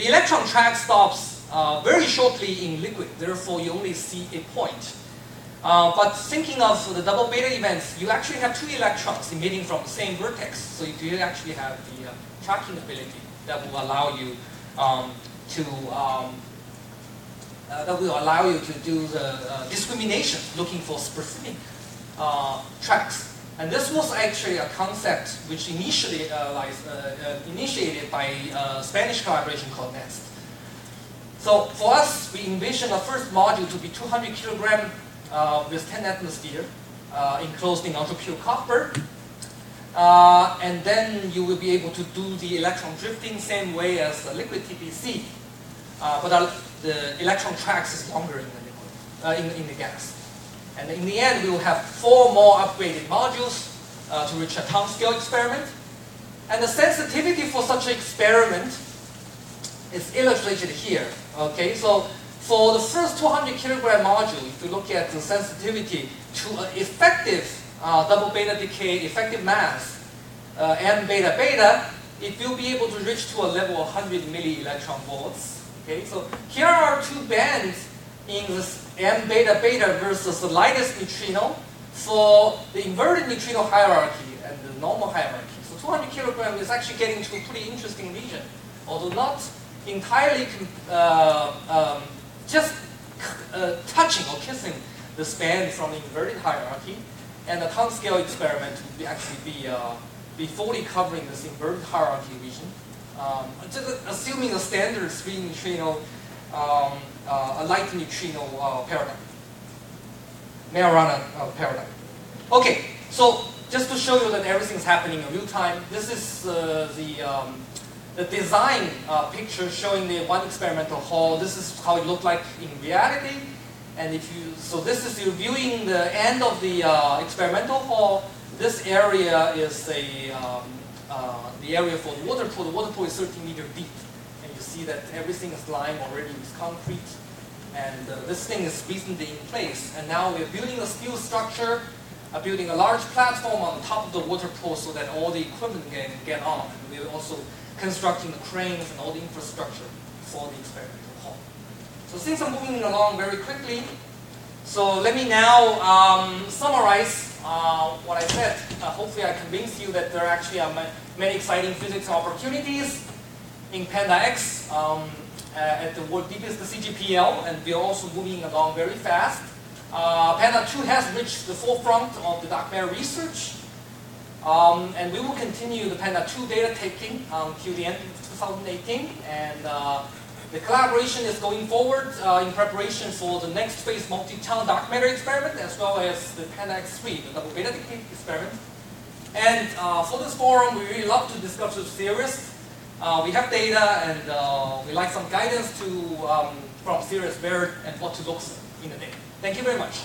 the electron track stops uh, very shortly in liquid, therefore you only see a point. Uh, but thinking of the double beta events, you actually have two electrons emitting from the same vertex, so you do actually have the uh, tracking ability that will allow you um, to um, uh, that will allow you to do the uh, discrimination, looking for specific uh, tracks. And this was actually a concept which initially uh, like, initiated by a Spanish collaboration called NEXT. So for us, we envision the first module to be 200 kilogram uh, with 10 atmosphere, uh, enclosed in ultra-pure copper. Uh, and then you will be able to do the electron drifting same way as the liquid TPC. Uh, but the electron tracks is longer in the liquid, uh, in, in the gas. And in the end, we will have four more upgraded modules uh, to reach a ton scale experiment. And the sensitivity for such an experiment is illustrated here. Okay, so for the first 200 kilogram module, if you look at the sensitivity to an effective uh, double beta decay, effective mass, uh, m beta beta, it will be able to reach to a level of 100 milli electron volts. Okay, so here are two bands in this m beta beta versus the lightest neutrino for the inverted neutrino hierarchy and the normal hierarchy. So 200 kilogram is actually getting to a pretty interesting region, although not entirely uh, um, just uh, touching or kissing the span from the inverted hierarchy. And the ton scale experiment would be actually be, uh, be fully covering this inverted hierarchy region. Um, just assuming a standard three neutrino, um, a light neutrino uh, paradigm, Majorana uh, paradigm. Okay, so just to show you that everything is happening in real time, this is uh, the um, the design uh, picture showing the one experimental hall. This is how it looked like in reality. And if you, so this is you viewing the end of the uh, experimental hall. This area is a, um, uh, the area for the water pool. The water pool is 13 meter deep. And you see that everything is lined already with concrete. And uh, this thing is recently in place. And now we're building a steel structure, uh, building a large platform on top of the water pool so that all the equipment can get on. And we're also constructing the cranes and all the infrastructure for the experimental hall. So things are moving along very quickly. So let me now um, summarize uh, what I said. Uh, hopefully I convinced you that there are actually are many exciting physics opportunities in Panda X um, at the world deepest the CJPL, and we are also moving along very fast. Uh, Panda 2 has reached the forefront of the dark matter research. Um, and we will continue the Panda 2 data taking until the end of 2018. And uh, the collaboration is going forward uh, in preparation for the next phase multi-channel dark matter experiment, as well as the Panda X3, the double beta decay experiment. And uh, for this forum, we really love to discuss with theorists. Uh, we have data, and uh, we like some guidance to um, from theorists where and what to look in the data. Thank you very much.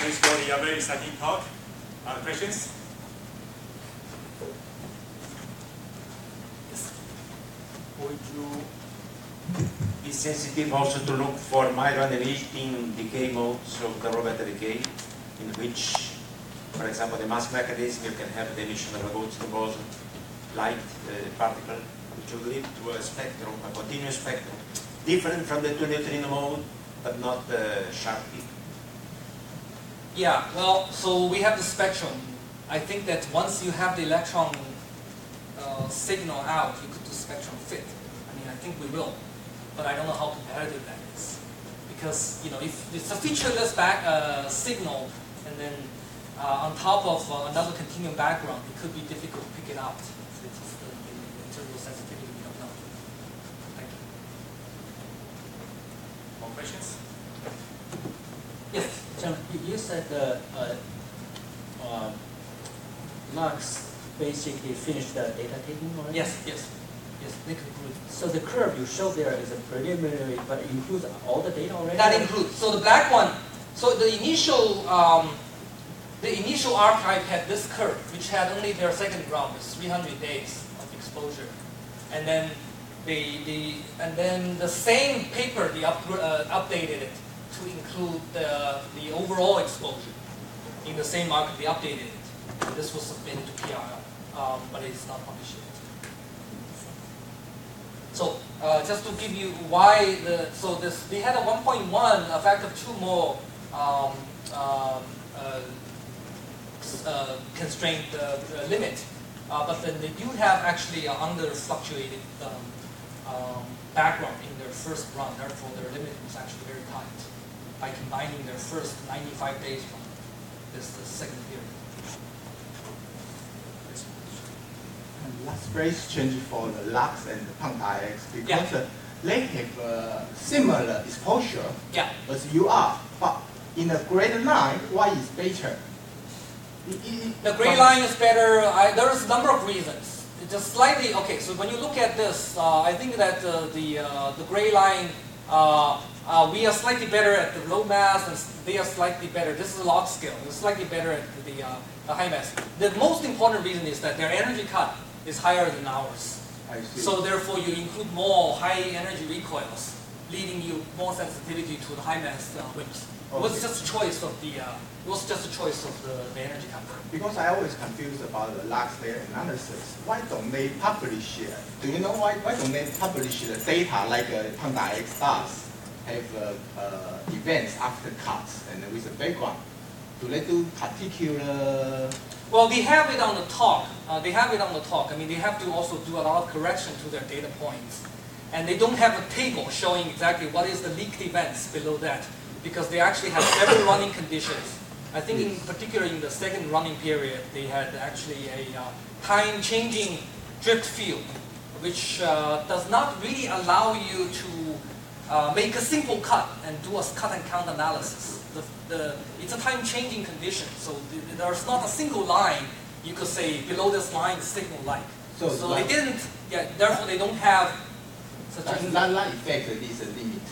Thanks for the very exciting talk. Uh, questions? Would you be sensitive also to look for Majorana in decay modes of the Roberta decay, in which, for example, the mass mechanism, you can have the emission of a boson light uh, particle, which will lead to a spectrum, a continuous spectrum, different from the two neutrino mode, but not the sharp peak. Yeah, well, so we have the spectrum. I think that once you have the electron uh, signal out, you could do spectrum fit. I mean, I think we will, but I don't know how competitive that is. Because, you know, if it's a featureless back uh, signal, and then uh, on top of uh, another continuum background, it could be difficult to pick it out. So it's just the, in sensitivity, we don't know. Thank you. More questions? Yes. John, you said uh, uh, uh, Lux basically finished the data taking already? Yes, yes. Yes, they conclude. So the curve you showed there is a preliminary, but it includes all the data already? That includes. So the black one, so the initial, um, the initial arXiv had this curve, which had only their second round, is 300 days of exposure. And then the, the, and then the same paper, they up, uh, updated it to include the, the overall exposure in the same market. they updated it. This was submitted to PRL. um, but it's not published yet. So uh, just to give you why the so this they had a 1.1 a factor of two more um, um, uh, uh, constraint uh, limit, uh, but then they do have actually uh, under fluctuated um, um, background in their first run. Therefore, their limit was actually very tight by combining their first 95 days from this the second period. And That's very strange for the Lux and the Panda X because uh, they have uh, similar exposure Yeah. as you are, but in a grade 9, why is better? The gray line is better. I, there's a number of reasons. It's just slightly okay. So when you look at this, uh, I think that uh, the uh, the gray line, uh, uh, we are slightly better at the low mass, and they are slightly better. This is a log scale. They're slightly better at the, uh, the high mass. The most important reason is that their energy cut is higher than ours. I see. So therefore, you include more high energy recoils, leading you more sensitivity to the high mass uh, winds. It was Okay. just a choice of the. Uh, it was just a choice of the, the energy cut. Because I always confused about the Lux their analysis. Why don't they publish it? Do you know why, why don't they publish the data like uh, Panda X does? Have uh, uh, events after cuts and with a background. Do they do particular? Well, they have it on the talk. Uh, they have it on the talk. I mean, they have to also do a lot of correction to their data points. And they don't have a table showing exactly what is the leaked events below that because they actually have several running conditions. I think in particular in the second running period, they had actually a uh, time-changing drift field, which uh, does not really allow you to uh, make a simple cut and do a cut and count analysis. The, the, it's a time-changing condition, so th- there's not a single line you could say below this line is signal light. So So, they didn't, yeah, therefore they don't have such That, a that, that effect is a limit.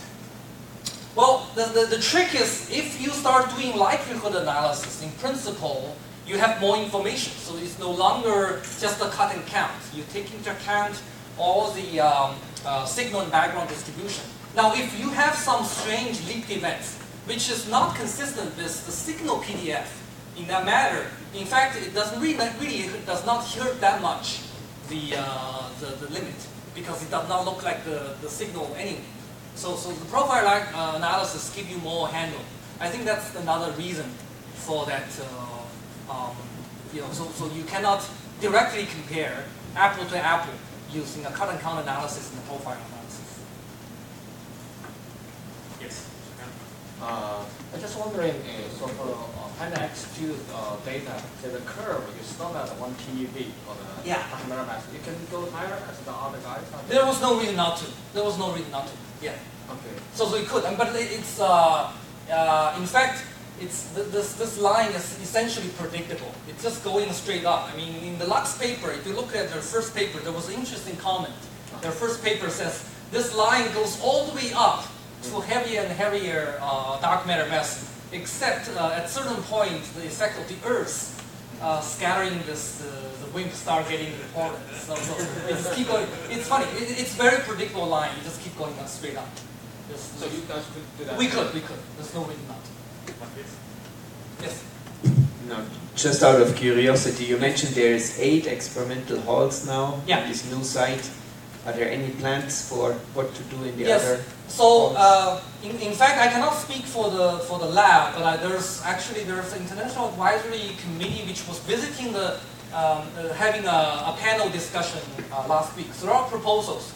well, the, the, the trick is if you start doing likelihood analysis, in principle, you have more information. So it's no longer just a cut and count. You take into account all the um, uh, signal and background distribution. Now, if you have some strange leaked events, which is not consistent with the signal PDF in that matter, in fact, it doesn't really, really it does not hurt that much the, uh, the, the limit because it does not look like the, the signal anyway. So, so the profile uh, analysis give you more handle. I think that's another reason for that. Uh, um, you know, so, so you cannot directly compare apple to apple using a cut and count analysis and a profile analysis. Yes. Uh, I'm just wondering, uh, so for uh, PandaX-II uh, data, so the curve is not at 1 TeV for the Yeah. camera mass. You can go higher as the other guys. are There was no reason not to. There was no reason not to. Yeah. Okay. So, so we could, and- but it's uh, uh, in fact, it's th- this this line is essentially predictable. It's just going straight up. I mean, in the Lux paper, if you look at their first paper, there was an interesting comment. Their first paper says this line goes all the way up to heavier and heavier uh, dark matter mass, except uh, at certain point the effect of the Earth uh, scattering this, uh, the WIMP start getting reported. So, so it just keep going. It's funny. It, it's very predictable line. You just keep going up straight up. Just- So you guys could do that? we could, we could. There's no reason not to. Yes. No, just out of curiosity, you mentioned there is eight experimental halls now Yeah. at this new site. Are there any plans for what to do in the Yes. other? So, uh, in, in fact, I cannot speak for the for the lab, but uh, there's actually there's an international advisory committee which was visiting the um, uh, having a, a panel discussion uh, last week. So there are proposals.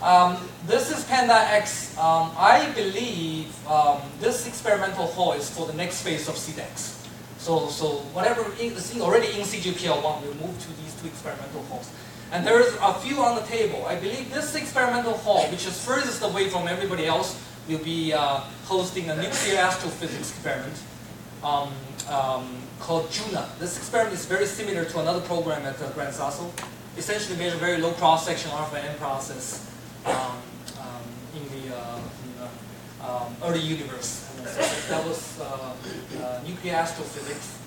Um, this is Panda X. Um, I believe um, this experimental hall is for the next phase of CDEX. So, so whatever is already in CJPL1, we'll move to these two experimental halls. And there's a few on the table. I believe this experimental hall, which is furthest away from everybody else, will be uh, hosting a nuclear astrophysics experiment um, um, called JUNA. This experiment is very similar to another program at uh, Gran Sasso. Essentially measure very low cross-section alpha N process um, um, in the, uh, in the um, early universe. So that was uh, uh, nuclear astrophysics.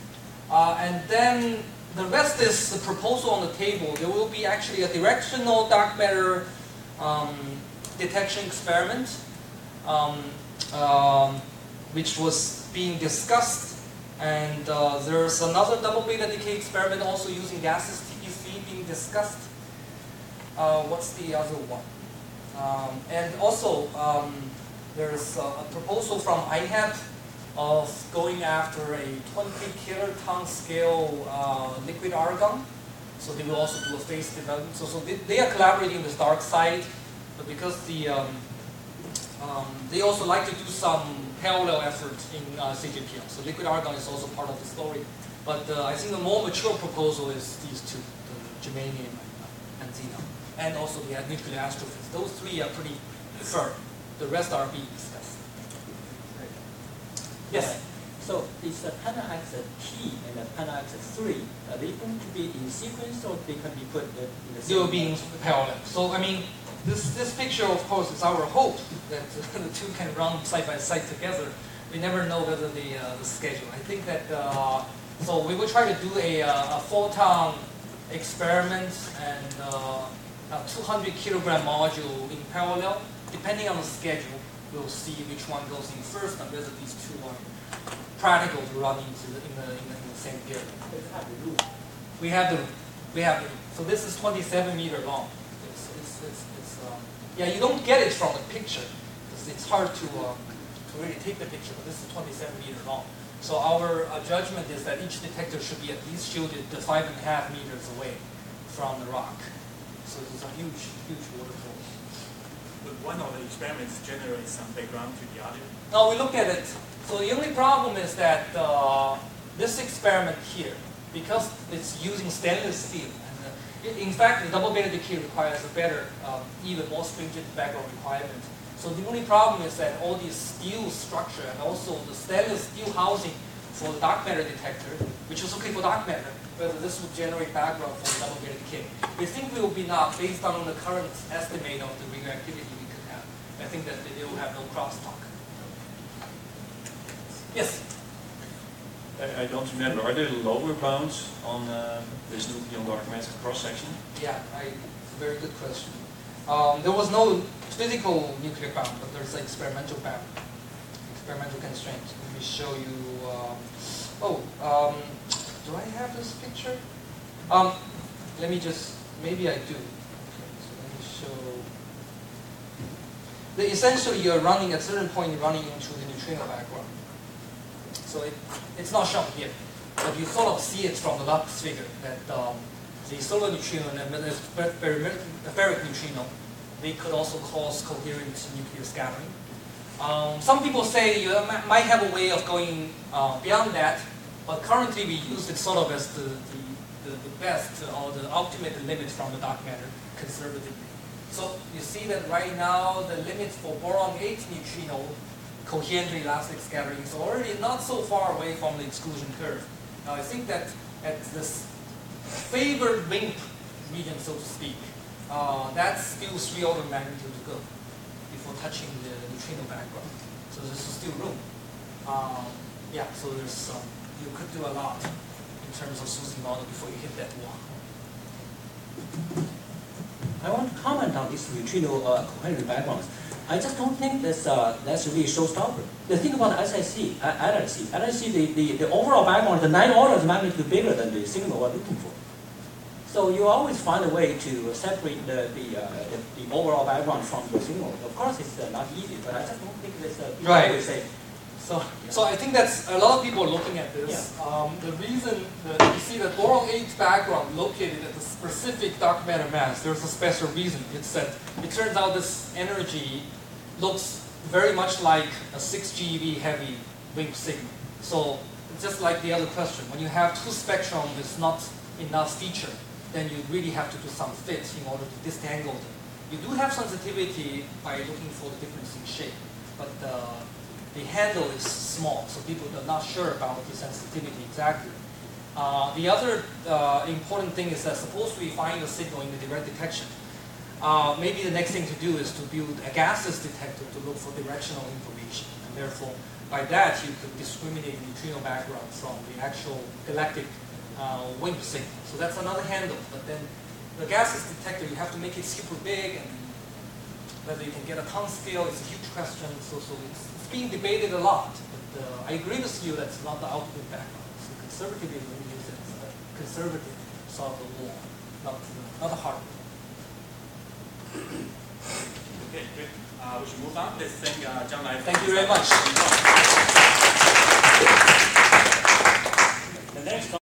Uh, and then the rest is the proposal on the table. There will be actually a directional dark matter um, detection experiment, um, um, which was being discussed. And uh, there's another double beta decay experiment also using gases TPC. Being discussed. Uh, what's the other one? Um, and also, um, there's a, a proposal from IHEP of going after a 20 kiloton scale uh, liquid argon. So they will also do a phase development. So, so they, they are collaborating with DarkSide, but because the um, um, they also like to do some parallel effort in uh, CJPL. So liquid argon is also part of the story. But uh, I think the more mature proposal is these two, the germanium and, uh, and xenon. And also have nuclear astrophysics. Those three are pretty firm. The rest are being discussed. Yes? So is the PandaX T and the PandaX 3, are they going to be in sequence or they can be put in the They will be in parallel. So I mean, this this picture, of course, is our hope that the two can run side by side together. We never know whether the uh, the schedule. I think that uh, so we will try to do a, uh, a photon experiment and uh, a 200 kilogram module in parallel. Depending on the schedule, we'll see which one goes in first and whether these two are practical to run into the, in, the, in, the, in the same period. We have the, we have the, so this is 27 meter long. It's, it's, it's, it's um, yeah, you don't get it from the picture. It's, it's hard to, um, to really take the picture, but this is 27 meter long. So our uh, judgment is that each detector should be at least shielded the five and a half meters away from the rock. So it's a huge, huge waterfall. But one of the experiments generates some background to the other. No, we look at it. So the only problem is that uh, this experiment here, because it's using stainless steel, and uh, in fact the double beta decay requires a better, um, even more stringent background requirement. So the only problem is that all these steel structure and also the stainless steel housing for the dark matter detector, which is okay for dark matter, whether this would generate background for the double beta decay. We think we will be not based on the current estimate of the radioactivity we could have. I think that they will have no crosstalk. Yes. I I don't remember. Are there lower bounds on uh, this nucleon dark matter cross section? Yeah, I, very good question. Um, there was no physical nuclear bound, but there's an experimental bound, experimental constraint. Let me show you. Um, oh, um, do I have this picture? Um, let me just. Maybe I do. Okay, so let me show. The essentially you're running at a certain point you're running into the neutrino background. So it, it's not shown here, but you sort of see it from the Lux figure that um, the solar neutrino and the fer- fer- ferric neutrino, they could also cause coherent nuclear scattering. Um, some people say you might have a way of going uh, beyond that, but currently we use it sort of as the, the, the, the best or the ultimate limit from the dark matter conservatively. So you see that right now the limit for boron 8 neutrino coherently elastic scattering is already not so far away from the exclusion curve. Now I think that at this favored WIMP region, so to speak, uh, that's still three order magnitude to go before touching the neutrino background. So there's still room. Um, yeah, so there's um, you could do a lot in terms of SUSY model before you hit that wall. I want to comment on these neutrino uh, coherent backgrounds. I just don't think that's, uh, that's really a showstopper. The thing about SIC, uh, LRC, LRC, the, the, the overall background, the nine orders magnitude bigger than the signal we're looking for. So you always find a way to separate the, the, uh, the, the overall background from the signal. Of course, it's uh, not easy, but I just don't think it's uh, Right. say, So, so I think that's a lot of people are looking at this. Um, the reason that you see the boron 8 background located at the specific dark matter mass, there's a special reason. It's that it turns out this energy looks very much like a 6 GeV heavy wave signal. So just like the other question, when you have two spectrum with not enough feature, then you really have to do some fit in order to disentangle them. You do have sensitivity by looking for the difference in shape, but uh, the handle is small, so people are not sure about the sensitivity exactly. Uh, the other uh, important thing is that suppose we find a signal in the direct detection, uh, maybe the next thing to do is to build a gaseous detector to look for directional information. And therefore, by that, you could discriminate neutrino background from the actual galactic uh, WIMP signal. So that's another handle. But then the gaseous detector, you have to make it super big, and whether you can get a ton scale is a huge question. So, so it's, it's being debated a lot. But uh, I agree with you that's not the ultimate background. So conservatively, we use it as a conservative sort of law. not not a hard. Okay, good. Uh, we should move on. Let's thank uh, Jianglai. Thank you very much.